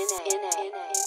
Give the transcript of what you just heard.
in.